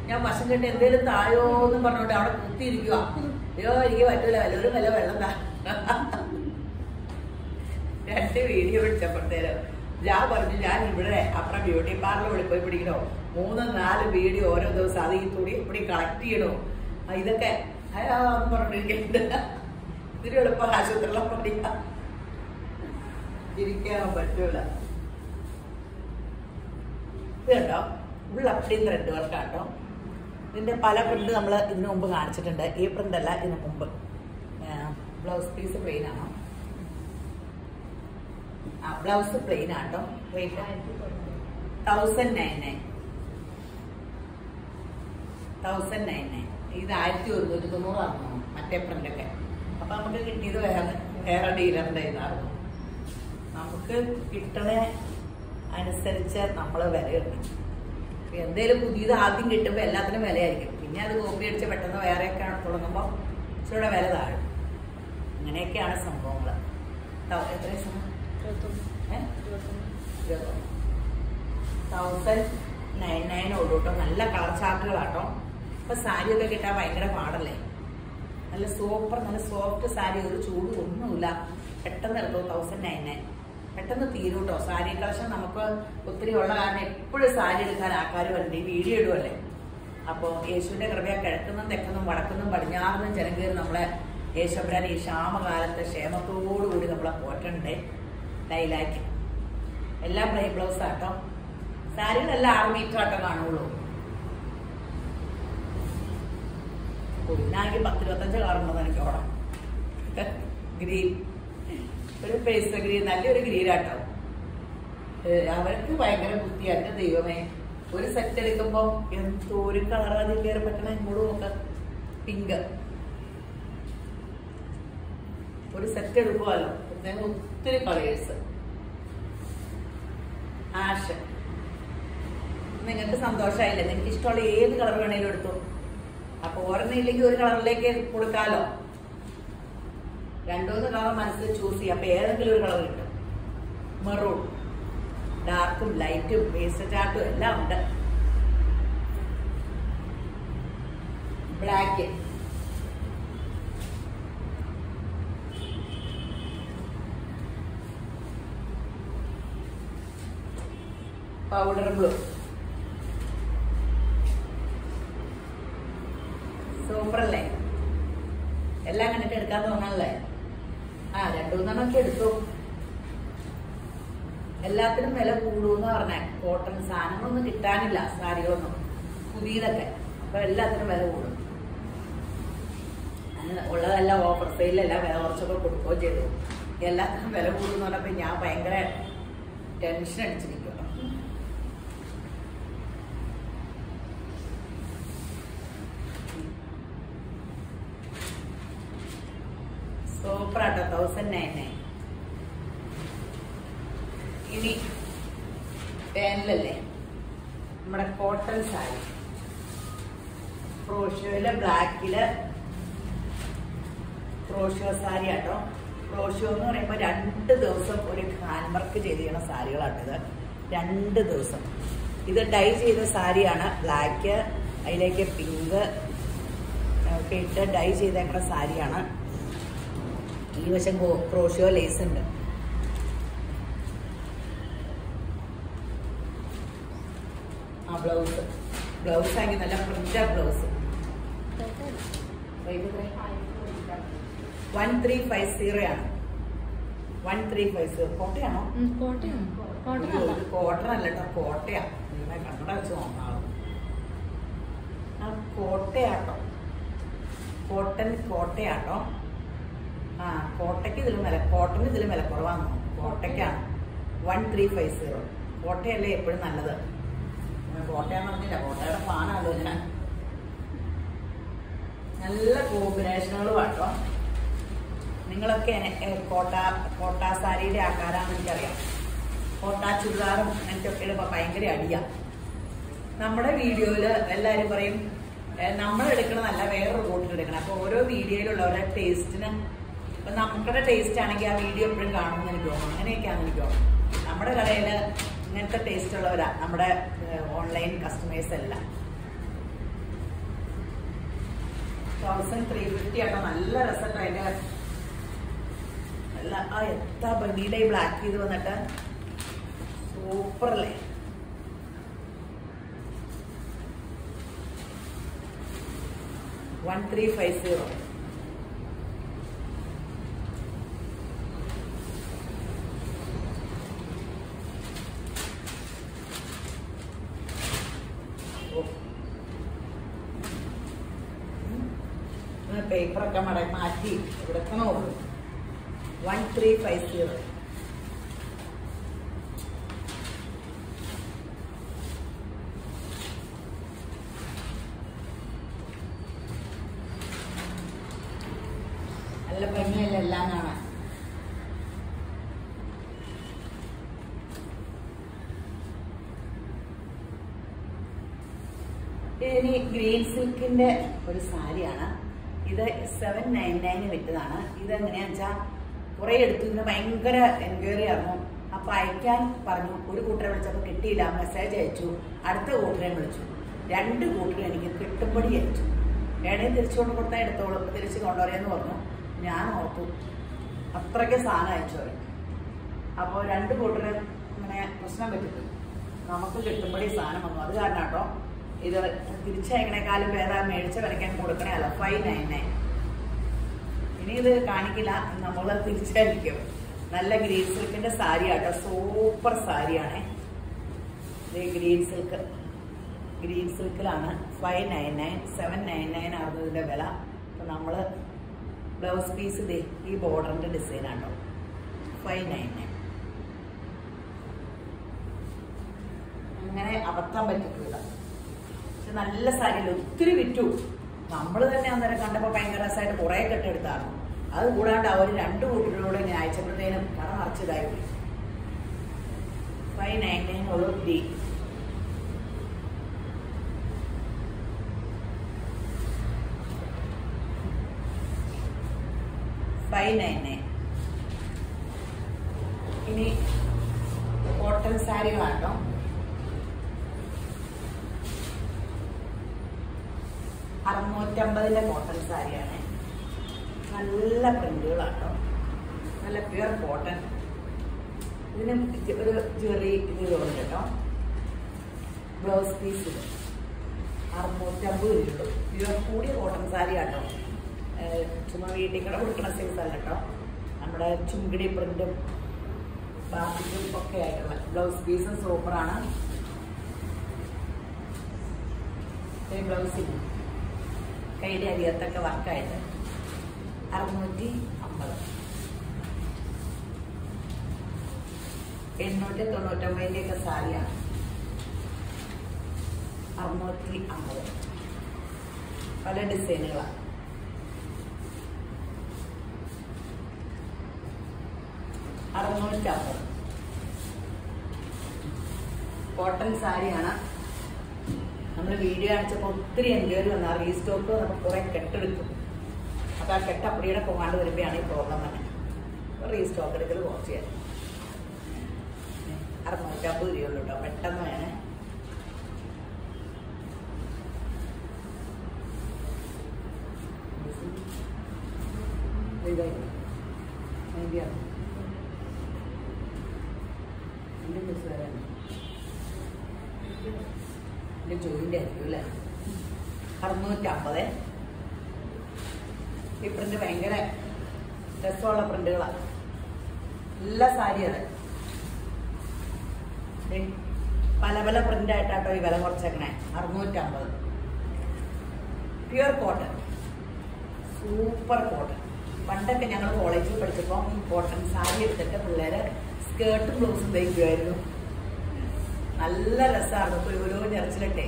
ഞാൻ വശം കെട്ട് എന്തേലും തായോ? എന്ന് പറഞ്ഞോണ്ട് അവിടെ കുത്തിയിരിക്കുക അയ്യോ എനിക്ക് പറ്റൂല. വല്ലവരും വല്ല വെള്ളം താ. രണ്ട് വീഡിയോ പിടിച്ചപ്പോഴത്തേനും ഞാൻ പറഞ്ഞു ഞാൻ ഇവിടെ അപ്പുറം ബ്യൂട്ടി പാർലർ പോയി പിടിക്കണോ? മൂന്ന് നാല് വീഡിയോ ഓരോ ദിവസം അത് ഈ തുണി ഇവിടെ കളക്ട് ചെയ്യണോ? ഇതൊക്കെ. അയാ പറഞ്ഞിരിക്കുന്നുണ്ട്. ഇതിന് എളുപ്പം ആശുപത്രിയിലെ പഠിക്കാം ഇരിക്കാൻ പറ്റൂല. ഇത് കണ്ടോ? ഉള്ള അപ്പടിയും ത്രെഡ് വർക്കാട്ടോ ഇതിന്റെ പല പ്രിന്റ് നമ്മൾ ഇതിനു മുമ്പ് കാണിച്ചിട്ടുണ്ട്. ഈ പ്രിന്റ് അല്ല ഇതിനു മുമ്പ്. ബ്ലൗസ് പീസ് പ്ലെയിൻ ആണോ? ആ ബ്ലൗസ് പ്ലെയിൻ ആട്ടോ rate thousand nine nine thousand nine nine ഇത് ആയിരത്തി ഒരുന്നൂറ്റി തൊണ്ണൂറായിരുന്നു മറ്റേ പ്രിന്റൊക്കെ അപ്പൊ നമുക്ക് കിട്ടിയത് വേറെ വേറെ ഡീലറിന്റെ ഇതായിരുന്നു. നമുക്ക് കിട്ടണ അനുസരിച്ച് നമ്മൾ വിലയുണ്ട് എന്തേലും പുതിയത് ആദ്യം കിട്ടുമ്പോൾ എല്ലാത്തിനും വിലയായിരിക്കും. പിന്നെ അത് കോപ്പി അടിച്ച് പെട്ടെന്ന് വേറെയൊക്കെ തുടങ്ങുമ്പോൾ ഇച്ചിരി വില താഴും. അങ്ങനെയൊക്കെയാണ് സംഭവങ്ങൾ എത്ര തൗസൻഡ് നയൻ നയൻ ഉള്ളൂ കേട്ടോ നല്ല കളർ ചാർട്ടുകളാട്ടോ ഇപ്പൊ ഒക്കെ കിട്ടാൻ ഭയങ്കര പാടല്ലേ? നല്ല സൂപ്പർ നല്ല സോഫ്റ്റ് സാരി ഒരു ചൂട് ഒന്നുമില്ല. പെട്ടെന്ന് എടുത്തു തൗസൻഡ് നയൻ നയൻ പെട്ടെന്ന് തീരും കേട്ടോ സാരി കളക്ഷൻ നമുക്ക് ഒത്തിരി ഉള്ള കാരണം എപ്പോഴും സാരി എടുക്കാൻ ആൾക്കാർ വരണ്ടേ വീഡിയോ ഇടുമല്ലേ അപ്പോൾ യേശുവിന്റെ കൃപയ കിഴക്കുന്നും തെക്കുന്നും വടക്കുന്നും പടിഞ്ഞാറുന്നും കയറി നമ്മളെ യേശുബ്രാൻ ഈ ക്ഷാമകാലത്തെ ക്ഷേമത്തോടുകൂടി നമ്മളെ പോറ്റണ്ടേ? ലൈലാക്കി. എല്ലാം പ്ലേ ബ്ലൗസ് ആട്ടോ സാരികളെല്ലാം ആറ് മീറ്റർ ആട്ടോ കാണുള്ളൂ. കുടിനാണെങ്കിൽ പത്തിരുപത്തഞ്ച് കളറുണ്ടെന്ന് എനിക്ക് ഓടാം ഗ്രീൻ. ഒരു പേസ്റ്റ് ഗ്രീൻ. നല്ലൊരു ഗ്രീനാട്ടോ അവർക്ക് ഭയങ്കര ബുദ്ധി. ദൈവമേ. ഒരു സെറ്റ് എടുക്കുമ്പോ എന്തോ ഒരു കളർ അതിൽ കയറി പറ്റണ. ഇങ്ങോട്ട് നോക്ക. പിങ്ക്. ഒരു സെറ്റ് എടുക്കുമല്ലോ പ്രത്യേകം ഒത്തിരി കളേഴ്സ്. ആഷ്. നിങ്ങൾക്ക് സന്തോഷമായില്ലേ നിങ്ങൾക്ക് ഇഷ്ടമുള്ള ഏത് കളർ വേണേലും എടുത്തു. അപ്പൊ ഒരെണ്ണം ഇല്ലെങ്കിൽ ഒരു കളറിലേക്ക് കൊടുക്കാലോ? രണ്ടോ കളർ മനസ്സിൽ ചൂസ് ചെയ്യാം. അപ്പൊ ഏതെങ്കിലും ഒരു കളർ കിട്ടും. മെറൂൺ ഡാർക്കും ലൈറ്റും വേസ്റ്റ് ചാർട്ടും എല്ലാം ഉണ്ട്. ബ്ലാക്ക് പൗഡർ ബ്ലൂ സൂപ്പർ അല്ലേ എല്ലാം കണ്ടിട്ട് എടുക്കാൻ തോന്നണല്ലേ? ആ രണ്ടു മൂന്നെണ്ണമൊക്കെ എടുത്തു. എല്ലാത്തിനും വില കൂടുന്ന് പറഞ്ഞേ. കോട്ടൺ സാധനങ്ങളൊന്നും കിട്ടാനില്ല സാരികളൊന്നും. പുതിയതൊക്കെ. അപ്പൊ എല്ലാത്തിനും വില കൂടും. ഉള്ളതെല്ലാം ഓഫർ സെയിലെല്ലാം വില കുറച്ചൊക്കെ കൊടുക്കുകയും ചെയ്തു. എല്ലാത്തിനും വില കൂടുന്ന് പറഞ്ഞപ്പോ ഞാൻ ഭയങ്കര ടെൻഷൻ അടിച്ചിരിക്കും സൂപ്പർ ആട്ടോ തൗസൻഡ് നയൻ നയൻ ഇനി വേനലല്ലേ നമ്മുടെ കോട്ടൺ സാരി ക്രോഷ്യോയിൽ ബ്ലാക്കിൽ ക്രോഷ്യോ സാരി ആട്ടോ ക്രോഷ്യോ എന്ന് പറയുമ്പോൾ രണ്ട് ദിവസം ഒരു ഹാൻഡ് വർക്ക് ചെയ്തിരിക്കുന്ന സാരികളാണ് ഇത്. രണ്ട് ദിവസം. ഇത് ഡൈ ചെയ്ത സാരിയാണ്. ബ്ലാക്ക് അതിലേക്ക് പിങ്ക് ഒക്കെ ഇട്ട് ഡൈ ചെയ്തേക്കുന്ന സാരിയാണ്. ഈ വശം ക്രോഷിയോ ക്രോഷ്യോ ലേസ് ഉണ്ട്. ആ ബ്ലൗസ്. ബ്ലൗസ് ആണെങ്കിൽ നല്ല പ്രിന്റ blouse. One three five zero ആണ്. വൺ ത്രീ ഫൈവ് സീറോ കോട്ടയാണോ? കോട്ടൺ അല്ല കേട്ടോ കോട്ടയാ. നിങ്ങളെ കണ്ണട വെച്ച് നോക്കാം ആ കോട്ടയാട്ടോ. കോട്ടൺ കോട്ടയാട്ടോ. ആ കോട്ടയ്ക്ക് ഇതിലും വില കോട്ടന് ഇതിലും വില കുറവാണ് കോട്ടയ്ക്കാണ്. വൺ ത്രീ ഫൈവ് സീറോ കോട്ടയല്ലേ എപ്പോഴും നല്ലത്. കോട്ടയാന്ന് പറഞ്ഞില്ല. കോട്ടയുടെ ഫാനാണല്ലോ ഞാൻ നല്ല കോമ്പിനേഷനുകൾ കേട്ടോ നിങ്ങളൊക്കെ കോട്ട കോട്ട സാരിയുടെ ആക്കാരാന്ന് എനിക്കറിയാം. കോട്ട ചുരിദാറും അങ്ങനത്തെ ഒക്കെ ഭയങ്കര അടിയാ. നമ്മുടെ വീഡിയോയിൽ എല്ലാരും പറയും നമ്മൾ എടുക്കണതല്ല വേറൊരു റൂട്ടിൽ എടുക്കണം. അപ്പൊ ഓരോ വീഡിയോയിലുള്ളവരുടെ ടേസ്റ്റിന് ഇപ്പൊ നമ്മുടെ ടേസ്റ്റ് ആണെങ്കിൽ ആ വീഡിയോ എപ്പോഴും കാണുമെന്ന് എനിക്ക് തോന്നുന്നു. അങ്ങനെയൊക്കെയാണെന്ന് എനിക്ക് തോന്നുന്നു. നമ്മുടെ കടയിൽ ഇങ്ങനത്തെ ടേസ്റ്റ് ഉള്ളവരാ. നമ്മുടെ ഓൺലൈൻ കസ്റ്റമേഴ്സ് എല്ലാം. തൗസൻഡ് ത്രീ ഫിഫ്റ്റി ആട്ടോ നല്ല രസമായിട്ട് അതിന്റെ നല്ല ആ എത്ര ഭംഗിയുടെ ഈ ബ്ലാക്ക് ചെയ്ത് വന്നിട്ട്? സൂപ്പർ അല്ലേ വൺ ത്രീ ഫൈവ് സീറോ പേപ്പറൊക്കെ മട മാറ്റി. ഇവിടത്തെ നോക്കും വൺ ത്രീ ഫൈവ് സീറോ നല്ല ഭംഗിയല്ല എല്ലാം കാണാൻ ഇനി ഗ്രീൻ സിൽക്കിന്റെ ഒരു സാരിയാണ്. ഇത് സെവൻ നയൻ നയന് വിറ്റതാണ്. ഇത് എങ്ങനെയാ വെച്ചാൽ കുറെ എടുത്തു. ഇന്ന് ഭയങ്കര എൻക്വയറി ആയിരുന്നു. അപ്പൊ അയക്കാൻ പറഞ്ഞു. ഒരു കൂട്ടരെ വിളിച്ചപ്പോൾ കിട്ടിയില്ല. മെസ്സേജ് അയച്ചു. അടുത്ത കൂട്ടരെ വിളിച്ചു. രണ്ട് കൂട്ടരെ എനിക്ക് കിട്ടുമ്പടി അയച്ചു. വേണേ തിരിച്ചു കൊണ്ട് കൊടുത്താൽ എടുത്തോളൂ. തിരിച്ച് കൊണ്ടുവരെന്ന് പറഞ്ഞു. ഞാൻ ഓർത്തു. അത്രയ്ക്ക് സാധനം അയച്ചു അവർ അപ്പോൾ രണ്ട് കൂട്ടര് ഇങ്ങനെ പ്രശ്നം പറ്റിട്ടു നമുക്ക് കിട്ടുമ്പടി സാധനം വന്നു. അത് കാരണം കേട്ടോ ഇത് തിരിച്ചയക്കണേക്കാളും വേറെ മേടിച്ച വരയ്ക്കാൻ കൊടുക്കണേ അല്ല. Five nine nine. ഇനി ഇത് കാണിക്കില്ല നമ്മൾ തിരിച്ചായിരിക്കും നല്ല ഗ്രീൻ സിൽക്കിന്റെ സാരി ആട്ടോ സൂപ്പർ സാരിയാണേ. Green silk green സിൽക്കിലാണ് five nine nine seven nine nine ആയിരുന്നു ഇതിന്റെ വില. അപ്പൊ നമ്മൾ ബ്ലൗസ് പീസ് ഈ ബോർഡറിന്റെ ഡിസൈൻ ആട്ടോ. ഫൈവ് നയൻ നയൻ അങ്ങനെ അബദ്ധം പറ്റിട്ടില്ല പക്ഷെ നല്ല സാരിയിൽ ഒത്തിരി വിറ്റു. നമ്മൾ തന്നെ അന്നേരം കണ്ടപ്പോൾ ഭയങ്കര രസമായിട്ട് കുറേ കെട്ടെടുത്തായിരുന്നു. അത് കൂടാണ്ട് അവർ രണ്ട് കൂട്ടരിലൂടെ ഇങ്ങനെ അയച്ചപ്പോഴത്തേനും പണം നിറച്ചതായി five nine nine D five nine nine ഇനി കോട്ടൺ സാരികളാട്ടോ അറുന്നൂറ്റമ്പതിന്റെ കോട്ടൺ സാരിയാണ് നല്ല പ്രിന്റുകളാട്ടോ നല്ല പ്യുർ കോട്ടൺ ഇതിന് ഒരു ചെറിയ ഇത് കേട്ടോ. ബ്ലൗസ് പീസ് അറുന്നൂറ്റമ്പത് രൂപ. പ്യുർ കൂടിയ കോട്ടൺ സാരി ആട്ടോ. ചുമ്മാ വീട്ടിൽ കൂടെ കൊടുക്കണ സൈസ് അല്ല കേട്ടോ. നമ്മുടെ ചുങ്കിടി പ്രിന്റും ബാക്കിയും ഒക്കെ ആയിട്ടുള്ള ബ്ലൗസ് പീസും സൂപ്പറാണ് ബ്ലൗസിന് കൈയുടെ അരിയത്തൊക്കെ വർക്കായിട്ട് അറുന്നൂറ്റി അമ്പത് എണ്ണൂറ്റി തൊണ്ണൂറ്റൊമ്പതിന്റെ ഒക്കെ സാരിയാണ്. അറുന്നൂറ്റി അമ്പത് പല ഡിസൈനുകളാണ്. അറുന്നൂറ്റി അമ്പത് കോട്ടൺ സാരിയാണ്. നമ്മൾ വീഡിയോ കാണിച്ചപ്പോൾ ഒത്തിരി എൻക്വയറി വന്നാൽ റീസ്റ്റോക്ക് നമുക്ക് കുറെ കെട്ടെടുക്കും ആ കെട്ട് അപ്പടിയുടെ പോകാണ്ട് വരുമ്പോഴാണ് ഈ പ്രോബ്ലം തന്നെ അപ്പോൾ റീസ്റ്റോക്ക് എടുക്കൽ കുറച്ച് ചെയ്യാം അറുന്നൂറ്റമ്പത് രൂപയുള്ളൂ കേട്ടോ പെട്ടെന്ന് വേണേ. ഇതായി അതിന്റെയാണ് എന്റെ മിസ് വരാൻ എന്റെ ജോയിന്റെ ആയിരിക്കും അല്ലേ അറുന്നൂറ്റമ്പത് ഈ പ്രിന്റ് ഭയങ്കര രസമുള്ള പ്രിന്റുകളാണ് നല്ല സാരി അതെ പല പല പ്രിന്റ് ആയിട്ടാട്ടോ ഈ വില കുറച്ചേക്കണേ. അറുന്നൂറ്റമ്പത്. പ്യുവർ കോട്ടൺ സൂപ്പർ കോട്ടൺ പണ്ടൊക്കെ ഞങ്ങൾ കോളേജിൽ പഠിച്ചപ്പോൾ ഈ കോട്ടൺ സാരി എടുത്തിട്ട് പിള്ളേര് സ്കേർട്ടും ബ്ലൗസും തയ്ക്കുമായിരുന്നു നല്ല രസമാണ് ഇപ്പൊ ഓരോ നിറച്ചിലിട്ടെ.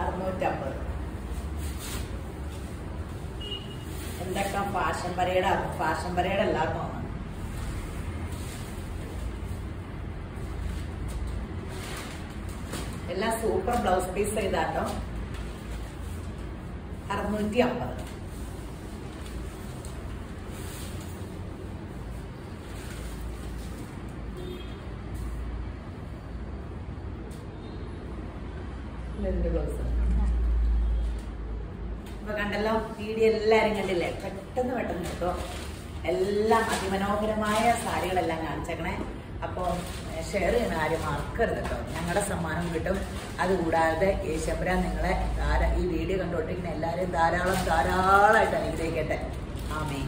അറുന്നൂറ്റമ്പത്. എന്തൊക്കെ ഫാഷൻ പരേഡ് ഫാഷൻ പരേഡ് അല്ലാന്ന് തോന്നുന്നു എല്ലാം സൂപ്പർ ബ്ലൗസ് പീസ് ചെയ്താട്ടോ അറുന്നൂറ്റി അമ്പത് ബ്ലൗസ്. അപ്പൊ കണ്ടല്ലോ വീഡിയോ എല്ലാരും കണ്ടില്ലേ? പെട്ടെന്ന് പെട്ടെന്ന് കേട്ടോ. എല്ലാം അതിമനോഹരമായ സാരികളെല്ലാം കാണിച്ചേക്കണേ. അപ്പോൾ ഷെയർ ചെയ്യുന്ന കാര്യം മറക്കരുത് കേട്ടോ. ഞങ്ങളുടെ സമ്മാനം കിട്ടും. അതുകൂടാതെ യേശമ്പരാൻ നിങ്ങളെ ധാരാ ഈ വീഡിയോ കണ്ടുകൊണ്ടിരിക്കുന്ന എല്ലാവരെയും ധാരാളം ധാരാളമായിട്ട് അനുഗ്രഹിക്കട്ടെ. ആമേ